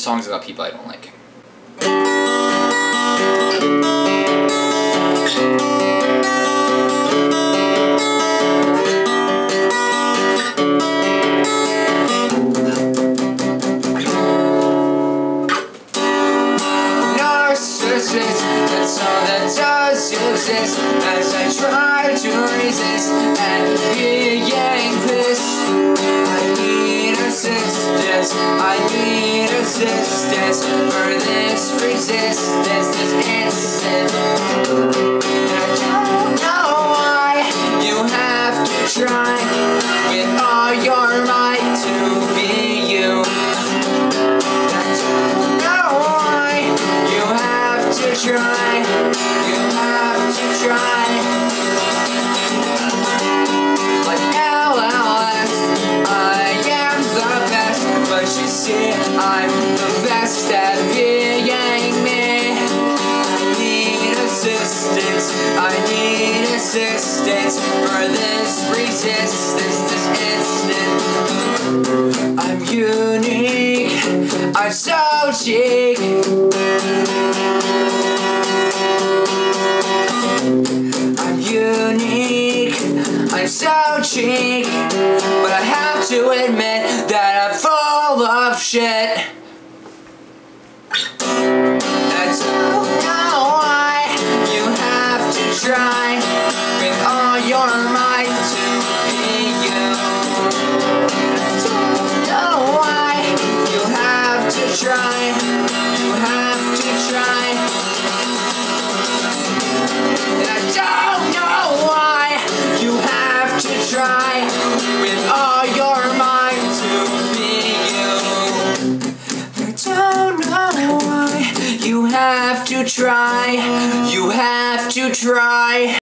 songs about people I don't like. That's all that does exist As I try to resist and being pissed I need assistance I'm the best at being me. I need assistance, I need assistance for this resistance, this instant. I'm unique, I'm so cheap. I'm unique, I'm so cheap, but I have to admit that I'm full of shit. You have to try with all your might try, you have to try. I don't know why you have to try with all. Try, you have to try.